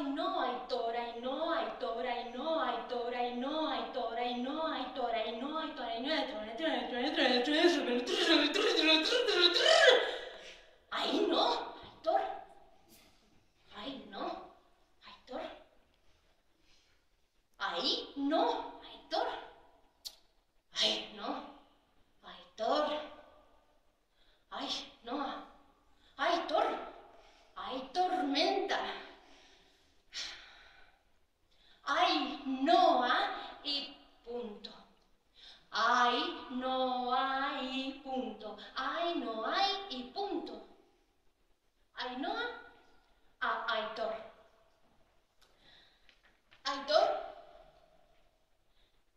y no hay Torah, y no hay Torah, y no hay Torah, y no hay Torah, y no hay Torah, y no hay Torah, y no hay Torah, Ahí no, hay Torah. Ahí no, hay Torah. Ahí no, hay Torah. Ahí no, hay Torah. Ay, no, hay Torah. Hay tormenta.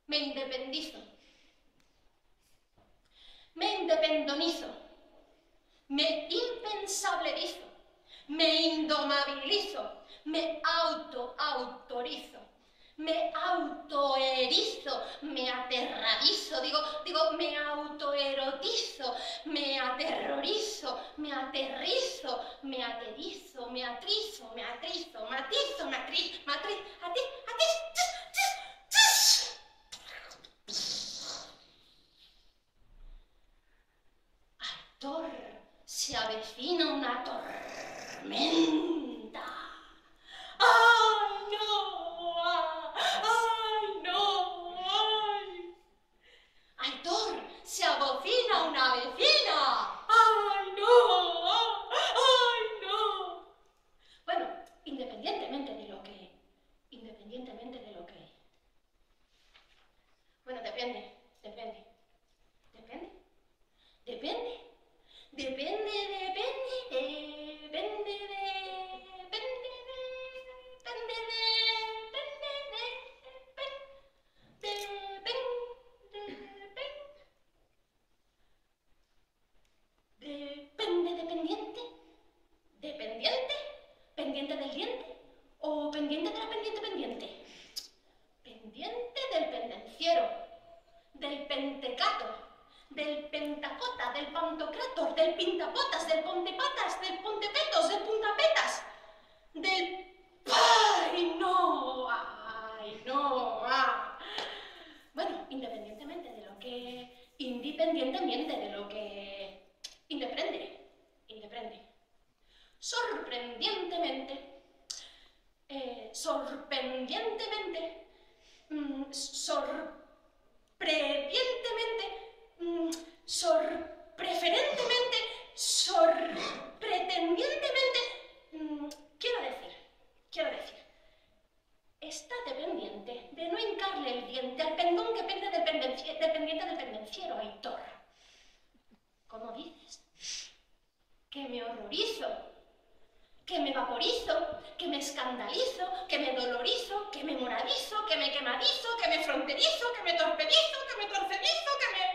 Me independizo. Me independonizo. Me impensablerizo. Me indomabilizo. Me auto-autorizo. Me autoerizo, me aterrorizo, digo, digo, me autoerotizo, me aterrorizo, me aterrizo, me aterizo, me atrizo, me atrizo, matizo, me atriz, matriz, Actor, se avecina una tormenta. ¡Ay, no! ¡Ay, no! ¡Ay! ¡Aitor! ¡Se abocina una vecina! ¡Ay, no! ¡Ay, no! Bueno, independientemente de lo que... Independientemente de lo que... Bueno, depende. Pendiente del diente o pendiente de la pendiente pendiente. Pendiente del pendenciero, del pentecato, del pentacota, del pantocrator, del pintapotas, del pontepatas, del pontepetos, del puntapetas, del... ¡Ay, no! ¡Ay, no! ¡Ah! Bueno, independientemente de lo que... Independientemente de lo que... Independe. Independe. Sorprendientemente. Eh, sorprendientemente. Mm, sorprevientemente. Mm. Mm, quiero decir. Quiero decir está dependiente de no hincarle el diente al pendón que pende del dependiente del pendenciero, Aitor. ¿Cómo dices? Que me horrorizo, que me escandalizo, que me dolorizo, que me moradizo, que me quemadizo, que me fronterizo, que me torpedizo, que me torcedizo, que me,